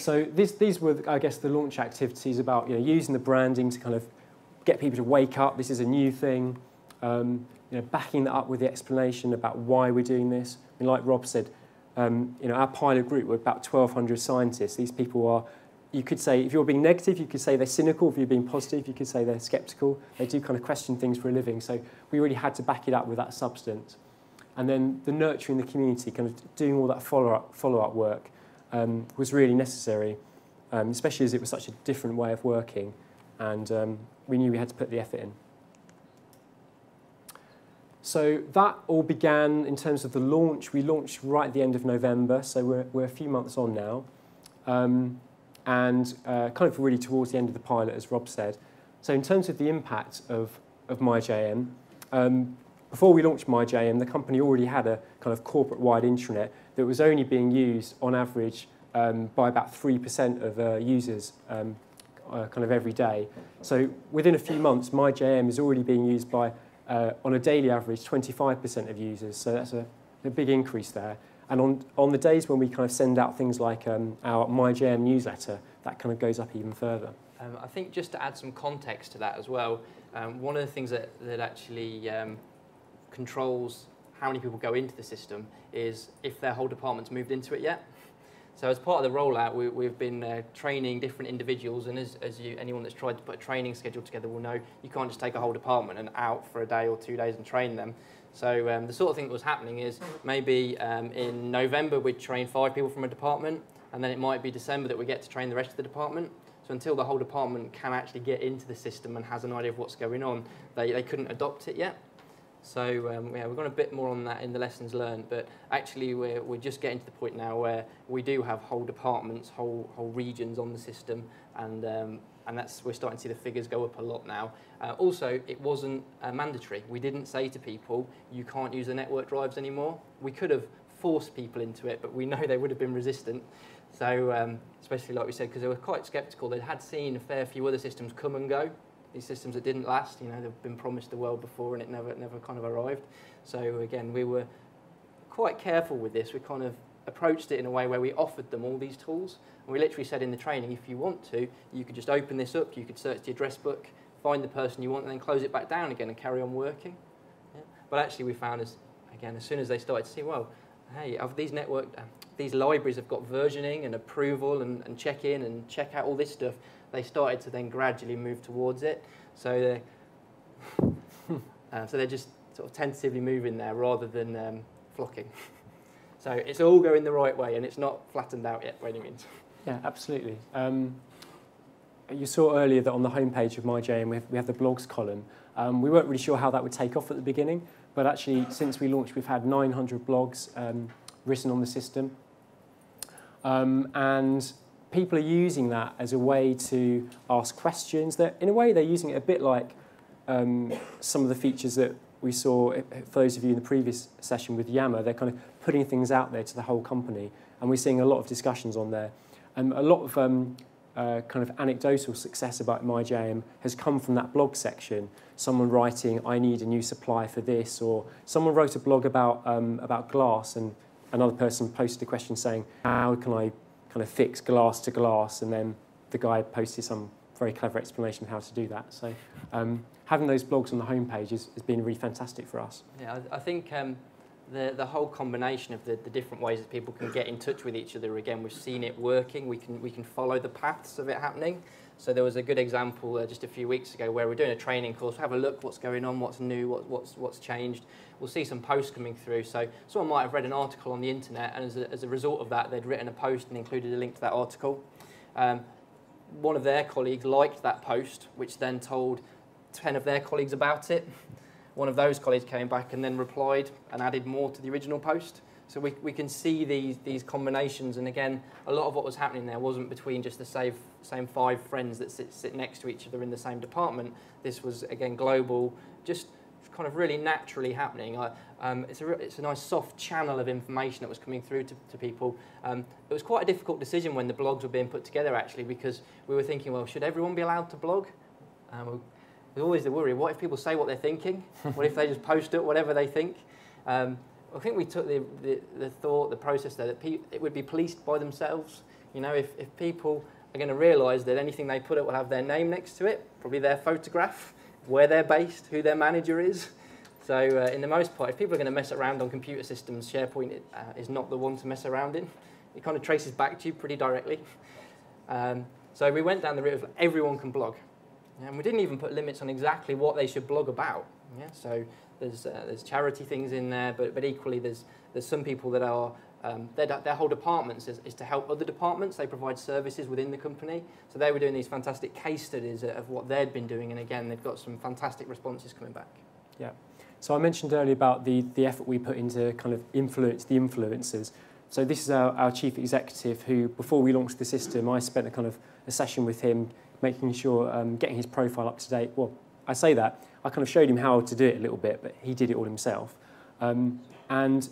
So this, these were, I guess, the launch activities about you know, using the branding to kind of get people to wake up. This is a new thing. Um, you know, backing that up with the explanation about why we're doing this. I mean, like Rob said, um, you know, our pilot group were about 1,200 scientists. These people are, you could say, if you're being negative, you could say they're cynical. If you're being positive, you could say they're skeptical. They do kind of question things for a living. So we really had to back it up with that substance. And then the nurturing the community, kind of doing all that follow-up follow -up work um, was really necessary, um, especially as it was such a different way of working. And um, we knew we had to put the effort in. So that all began in terms of the launch. We launched right at the end of November, so we're, we're a few months on now. Um, and uh, kind of really towards the end of the pilot, as Rob said. So in terms of the impact of, of MyJM, um, before we launched MyJM, the company already had a kind of corporate-wide intranet that was only being used on average um, by about 3% of uh, users um, uh, kind of every day. So within a few months, MyJM is already being used by uh, on a daily average, 25% of users. So that's a, a big increase there. And on, on the days when we kind of send out things like um, our MyJM newsletter, that kind of goes up even further. Um, I think just to add some context to that as well, um, one of the things that, that actually um, controls how many people go into the system is if their whole department's moved into it yet. So as part of the rollout, we, have been uh, training different individuals, and as, as you, anyone that's tried to put a training schedule together will know, you can't just take a whole department and out for a day or two days and train them. So um, the sort of thing that was happening is maybe um, in November we'd train five people from a department, and then it might be December that we get to train the rest of the department. So until the whole department can actually get into the system and has an idea of what's going on, they, they couldn't adopt it yet. So um, yeah, we've gone a bit more on that in the lessons learned, but actually we're, we're just getting to the point now where we do have whole departments, whole, whole regions on the system, and, um, and that's, we're starting to see the figures go up a lot now. Uh, also, it wasn't uh, mandatory. We didn't say to people, you can't use the network drives anymore. We could have forced people into it, but we know they would have been resistant. So, um, especially like we said, because they were quite sceptical. They had seen a fair few other systems come and go, these systems that didn't last. You know, they've been promised the world before and it never, never kind of arrived. So again, we were quite careful with this. We kind of approached it in a way where we offered them all these tools. And we literally said in the training, if you want to, you could just open this up, you could search the address book, find the person you want, and then close it back down again and carry on working. Yeah. But actually, we found, as again, as soon as they started to see, well, hey, these network, uh, these libraries have got versioning and approval and, and check in and check out all this stuff they started to then gradually move towards it. So they, <laughs> uh, so they're just sort of tentatively moving there rather than um, flocking. <laughs> so it's all going the right way and it's not flattened out yet by any means. Yeah, absolutely. Um, you saw earlier that on the homepage of MyJM we have, we have the blogs column. Um, we weren't really sure how that would take off at the beginning, but actually since we launched we've had 900 blogs um, written on the system. Um, and people are using that as a way to ask questions. That in a way they're using it a bit like um, some of the features that we saw for those of you in the previous session with Yammer. They're kind of putting things out there to the whole company, and we're seeing a lot of discussions on there. And a lot of um, uh, kind of anecdotal success about MyJM has come from that blog section. Someone writing, "I need a new supply for this," or someone wrote a blog about um, about glass, and another person posted a question saying, "How can I kind of fix glass to glass?" And then the guy posted some very clever explanation of how to do that. So um, having those blogs on the homepage has, has been really fantastic for us. Yeah, I, I think um, the, the whole combination of the, the different ways that people can get in touch with each other, again, we've seen it working. We can, we can follow the paths of it happening. So there was a good example uh, just a few weeks ago where we're doing a training course. Have a look what's going on, what's new, what, what's, what's changed. We'll see some posts coming through. So someone might have read an article on the internet, and as a, as a result of that, they'd written a post and included a link to that article. Um, one of their colleagues liked that post, which then told 10 of their colleagues about it. One of those colleagues came back and then replied and added more to the original post. So we, we can see these, these combinations. And again, a lot of what was happening there wasn't between just the same, same five friends that sit, sit next to each other in the same department. This was, again, global, just kind of really naturally happening. I, um, it's, a, it's a nice soft channel of information that was coming through to, to people. Um, it was quite a difficult decision when the blogs were being put together, actually, because we were thinking, well, should everyone be allowed to blog? Um, there's always the worry, what if people say what they're thinking? <laughs> what if they just post it, whatever they think? Um, I think we took the, the, the thought, the process there, that it would be policed by themselves. You know, if, if people are going to realise that anything they put up will have their name next to it, probably their photograph, where they're based, who their manager is. So uh, in the most part, if people are going to mess around on computer systems, SharePoint uh, is not the one to mess around in. It kind of traces back to you pretty directly. Um, so we went down the route of everyone can blog. And we didn't even put limits on exactly what they should blog about. Yeah? So there's, uh, there's charity things in there, but, but equally there's, there's some people that are, um, their, their whole departments is, is to help other departments. They provide services within the company. So they were doing these fantastic case studies of what they'd been doing. And again, they've got some fantastic responses coming back. Yeah. So I mentioned earlier about the, the effort we put into kind of influence the influencers. So this is our, our chief executive who, before we launched the system, I spent a kind of a session with him, making sure, um, getting his profile up to date. Well, I say that, I kind of showed him how to do it a little bit, but he did it all himself. Um, and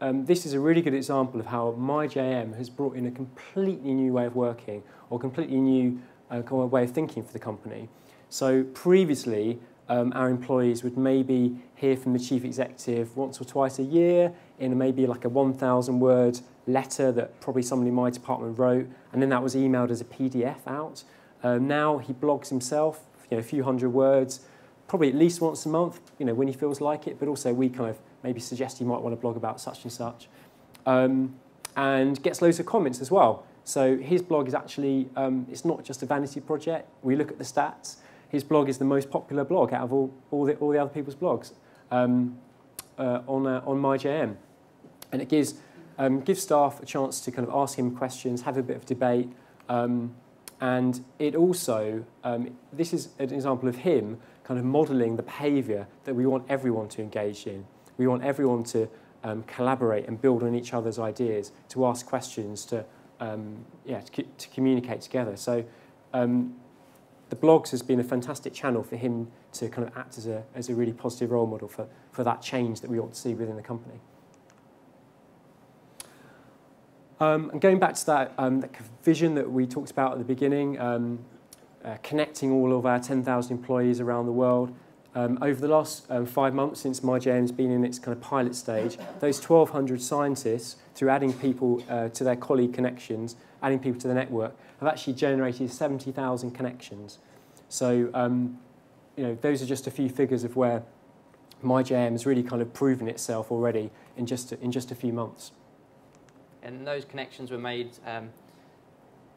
um, this is a really good example of how MyJM has brought in a completely new way of working or completely new uh, way of thinking for the company. So previously, um, our employees would maybe hear from the chief executive once or twice a year in maybe like a 1,000 word letter that probably somebody in my department wrote, and then that was emailed as a PDF out. Uh, now he blogs himself, you know, a few hundred words, probably at least once a month, you know, when he feels like it, but also we kind of maybe suggest he might want to blog about such and such. Um, and gets loads of comments as well. So his blog is actually, um, it's not just a vanity project. We look at the stats. His blog is the most popular blog out of all, all, the, all the other people's blogs um, uh, on, uh, on MyJM. And it gives, um, gives staff a chance to kind of ask him questions, have a bit of debate. Um, and it also, um, this is an example of him kind of modelling the behaviour that we want everyone to engage in. We want everyone to um, collaborate and build on each other's ideas, to ask questions, to, um, yeah, to, to communicate together. So um, the blogs has been a fantastic channel for him to kind of act as a, as a really positive role model for, for that change that we ought to see within the company. Um, and going back to that, um, that vision that we talked about at the beginning, um, uh, connecting all of our 10,000 employees around the world. Um, over the last um, five months since MyJM's been in its kind of pilot stage, those 1,200 scientists, through adding people uh, to their colleague connections, adding people to the network, have actually generated 70,000 connections. So, um, you know, those are just a few figures of where MyJM has really kind of proven itself already in just a, in just a few months. And those connections were made um,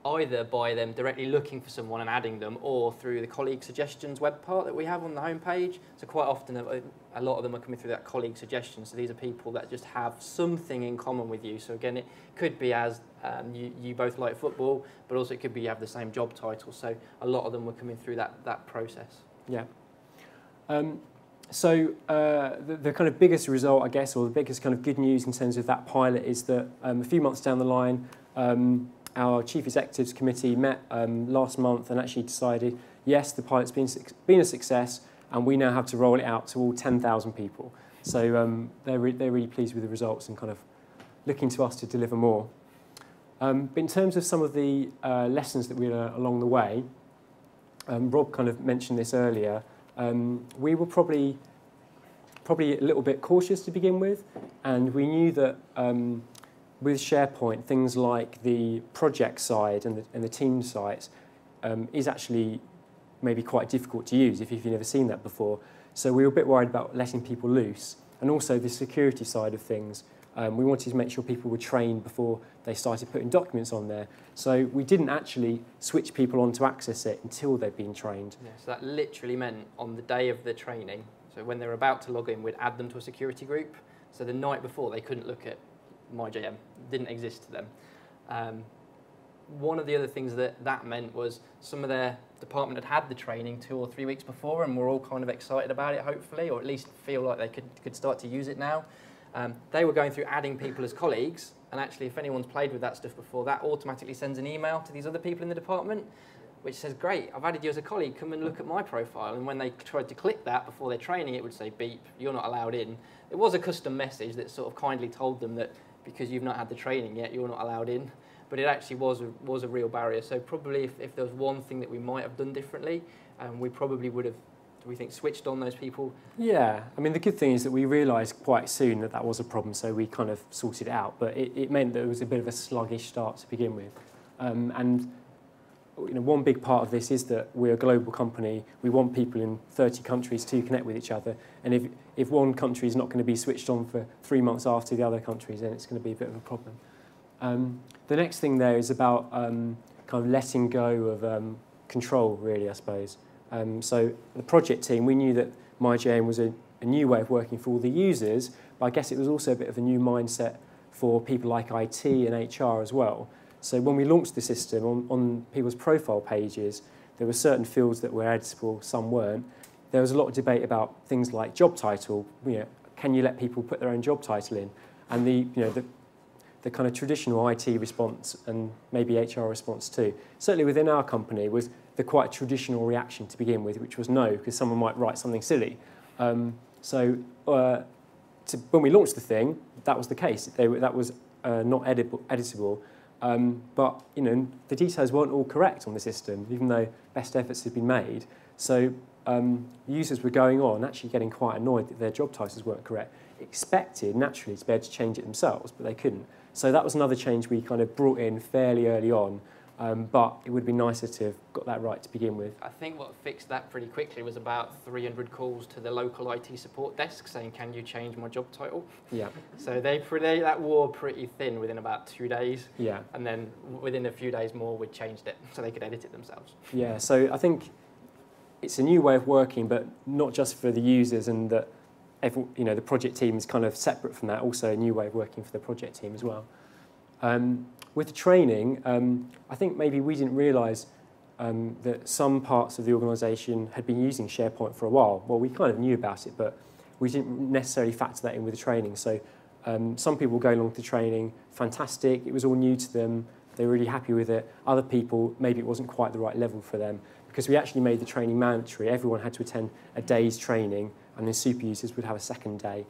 either by them directly looking for someone and adding them or through the colleague suggestions web part that we have on the homepage. So quite often a, a lot of them are coming through that colleague suggestions. So these are people that just have something in common with you. So again, it could be as um, you, you both like football, but also it could be you have the same job title. So a lot of them were coming through that, that process. Yeah. Um, so uh, the, the, kind of biggest result, I guess, or the biggest kind of good news in terms of that pilot is that um, a few months down the line, um, our Chief Executives Committee met um, last month and actually decided, yes, the pilot's been, been a success and we now have to roll it out to all 10,000 people. So um, they're, re they're really pleased with the results and kind of looking to us to deliver more. Um, but in terms of some of the uh, lessons that we learned along the way, um, Rob kind of mentioned this earlier, um, we were probably probably a little bit cautious to begin with, and we knew that um, with SharePoint, things like the project side and the, and the team sites um, is actually maybe quite difficult to use if you've never seen that before. So we were a bit worried about letting people loose. And also the security side of things. Um, we wanted to make sure people were trained before they started putting documents on there. So we didn't actually switch people on to access it until they'd been trained. Yeah, so that literally meant on the day of the training, so when they were about to log in, we'd add them to a security group. So the night before, they couldn't look at MyJM, didn't exist to them. Um, one of the other things that that meant was some of their department had had the training two or three weeks before and were all kind of excited about it, hopefully, or at least feel like they could, could start to use it now. Um, they were going through adding people as colleagues, and actually, if anyone's played with that stuff before, that automatically sends an email to these other people in the department, which says, Great, I've added you as a colleague, come and look at my profile. And when they tried to click that before their training, it would say, Beep, you're not allowed in. It was a custom message that sort of kindly told them that because you've not had the training yet, you're not allowed in. But it actually was a, was a real barrier. So probably if, if there was one thing that we might have done differently, um, we probably would have, we think, switched on those people? Yeah, I mean, the good thing is that we realised quite soon that that was a problem, so we kind of sorted it out. But it, it meant that it was a bit of a sluggish start to begin with. Um, and you know, one big part of this is that we're a global company. We want people in 30 countries to connect with each other. And if, if one country is not going to be switched on for three months after the other countries, then it's going to be a bit of a problem. Um, the next thing there is about um, kind of letting go of um, control, really, I suppose. Um, so the project team, we knew that MyJM was a, a new way of working for all the users, but I guess it was also a bit of a new mindset for people like IT and HR as well. So when we launched the system, on, on people's profile pages, there were certain fields that were editable, some weren't. There was a lot of debate about things like job title. You know, can you let people put their own job title in? And the, you know, the, the kind of traditional IT response and maybe HR response too, certainly within our company, was the quite traditional reaction to begin with, which was no, because someone might write something silly. Um, so uh, to, when we launched the thing, that was the case. They, that was uh, not editable, editable um, but you know, the details weren't all correct on the system, even though best efforts had been made. So um, users were going on, actually getting quite annoyed that their job titles weren't correct. Expected, naturally, to be able to change it themselves, but they couldn't. So that was another change we kind of brought in fairly early on um, but it would be nicer to have got that right to begin with. I think what fixed that pretty quickly was about 300 calls to the local IT support desk saying, "Can you change my job title?" Yeah. So they, they that wore pretty thin within about two days. Yeah. And then within a few days more, we changed it so they could edit it themselves. Yeah. So I think it's a new way of working, but not just for the users and that. Every, you know, the project team is kind of separate from that. Also, a new way of working for the project team as well. Um, with training, um, I think maybe we didn't realise um, that some parts of the organisation had been using SharePoint for a while. Well, we kind of knew about it, but we didn't necessarily factor that in with the training. So um, some people go along to training, fantastic, it was all new to them, they were really happy with it. Other people, maybe it wasn't quite the right level for them because we actually made the training mandatory. Everyone had to attend a day's training and then super users would have a second day.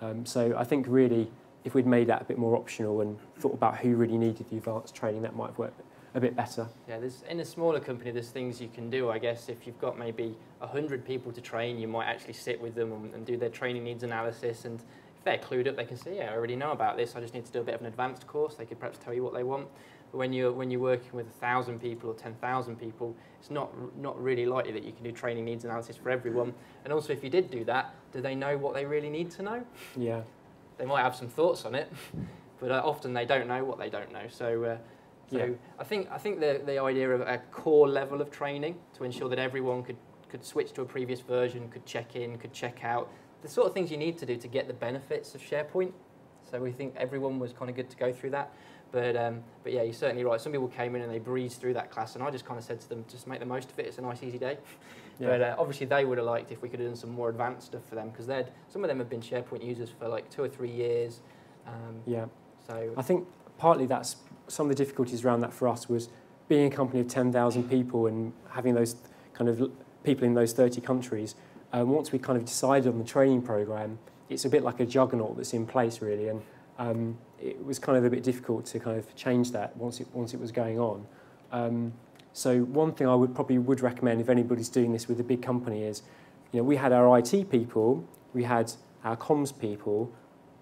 Um, so I think really if we'd made that a bit more optional and thought about who really needed the advanced training, that might have worked a bit better. Yeah, there's, in a smaller company, there's things you can do, I guess. If you've got maybe 100 people to train, you might actually sit with them and, and do their training needs analysis. And if they're clued up, they can say, yeah, I already know about this. I just need to do a bit of an advanced course. They could perhaps tell you what they want. But when you're, when you're working with 1,000 people or 10,000 people, it's not, not really likely that you can do training needs analysis for everyone. And also, if you did do that, do they know what they really need to know? Yeah they might have some thoughts on it, <laughs> but uh, often they don't know what they don't know. So uh, So Yeah. I think I think the, the idea of a core level of training to ensure that everyone could, could switch to a previous version, could check in, could check out, the sort of things you need to do to get the benefits of SharePoint. So we think everyone was kind of good to go through that. But, um, but yeah, you're certainly right. Some people came in and they breezed through that class, and I just kind of said to them, just make the most of it. It's a nice, easy day. <laughs> Yeah. But uh, obviously, they would have liked if we could have done some more advanced stuff for them because some of them have been SharePoint users for like two or three years. Um, yeah. so I think partly that's some of the difficulties around that for us was being a company of 10,000 people and having those kind of people in those 30 countries. Um, once we kind of decided on the training program, it's a bit like a juggernaut that's in place really, and um, it was kind of a bit difficult to kind of change that once it once it was going on. Um, so one thing I would probably would recommend if anybody's doing this with a big company is, you know, we had our IT people, we had our comms people,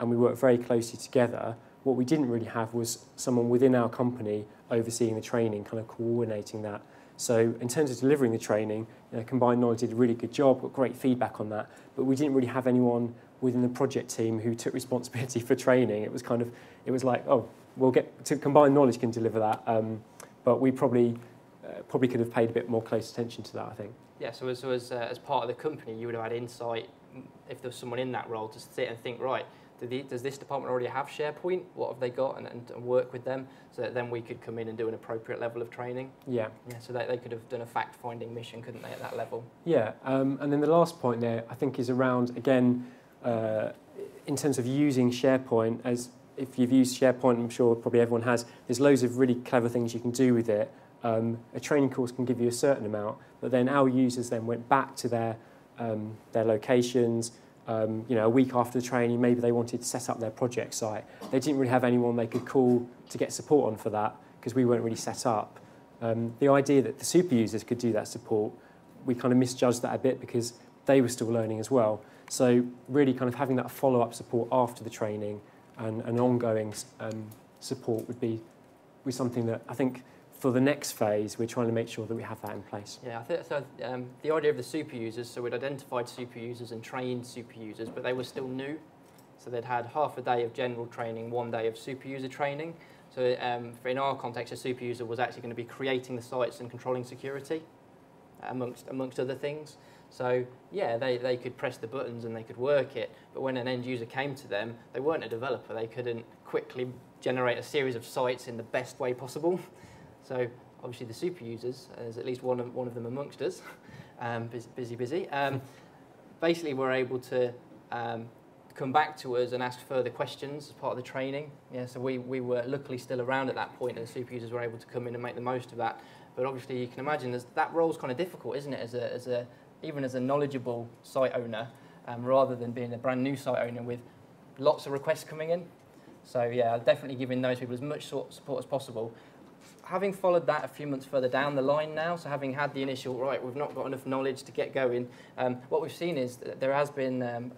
and we worked very closely together. What we didn't really have was someone within our company overseeing the training, kind of coordinating that. So in terms of delivering the training, you know, Combined Knowledge did a really good job, got great feedback on that, but we didn't really have anyone within the project team who took responsibility for training. It was kind of, it was like, oh, we'll get to Combined Knowledge can deliver that, um, but we probably uh, probably could have paid a bit more close attention to that, I think. Yeah, so as, so as, uh, as part of the company, you would have had insight if there was someone in that role to sit and think, right, do the, does this department already have SharePoint? What have they got? And, and, and work with them so that then we could come in and do an appropriate level of training. Yeah. Yeah, so that they could have done a fact finding mission, couldn't they, at that level? Yeah, um, and then the last point there, I think, is around again, uh, in terms of using SharePoint. As if you've used SharePoint, I'm sure probably everyone has. There's loads of really clever things you can do with it. Um, a training course can give you a certain amount, but then our users then went back to their um, their locations. Um, you know, a week after the training, maybe they wanted to set up their project site. They didn't really have anyone they could call to get support on for that because we weren't really set up. Um, the idea that the super users could do that support, we kind of misjudged that a bit because they were still learning as well. So really kind of having that follow-up support after the training and, and ongoing um, support would be, be something that I think for the next phase, we're trying to make sure that we have that in place. Yeah, I think so. Um, the idea of the super users, so we'd identified super users and trained super users, but they were still new. So they'd had half a day of general training, one day of super user training. So um, in our context, a super user was actually going to be creating the sites and controlling security, amongst amongst other things. So yeah, they, they could press the buttons and they could work it, but when an end user came to them, they weren't a developer. They couldn't quickly generate a series of sites in the best way possible. <laughs> So obviously the super users, there's at least one of, one of them amongst us, <laughs> um, busy, busy, busy. Um, <laughs> basically, we're able to um, come back to us and ask further questions as part of the training. Yeah, so we, we were luckily still around at that point, and the super users were able to come in and make the most of that. But obviously, you can imagine that role's kind of difficult, isn't it? As a, as a even as a knowledgeable site owner, um, rather than being a brand new site owner with lots of requests coming in. So yeah, definitely giving those people as much sort support as possible. Having followed that a few months further down the line now, so having had the initial right, we've not got enough knowledge to get going. Um, what we've seen is that there has been um,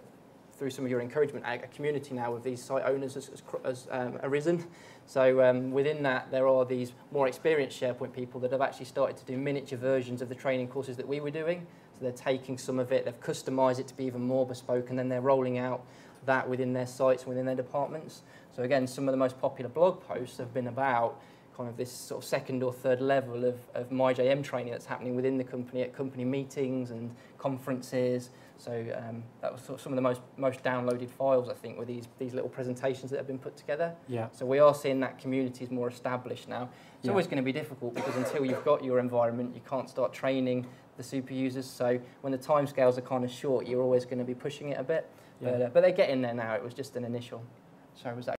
through some of your encouragement, a, community now of these site owners has, has, has um, arisen. So um, within that, there are these more experienced SharePoint people that have actually started to do miniature versions of the training courses that we were doing. So they're taking some of it, they've customized it to be even more bespoke, and then they're rolling out that within their sites, within their departments. So again, some of the most popular blog posts have been about kind of this sort of second or third level of, of MyJM training that's happening within the company at company meetings and conferences. So um, that was sort of some of the most, most downloaded files, I think, were these, these little presentations that have been put together. Yeah. So we are seeing that community is more established now. It's Yeah. always going to be difficult because until you've got your environment, you can't start training the super users. So when the timescales are kind of short, you're always going to be pushing it a bit. Yeah. But, uh, but they're getting there now. It was just an initial. Sorry, was that?